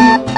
you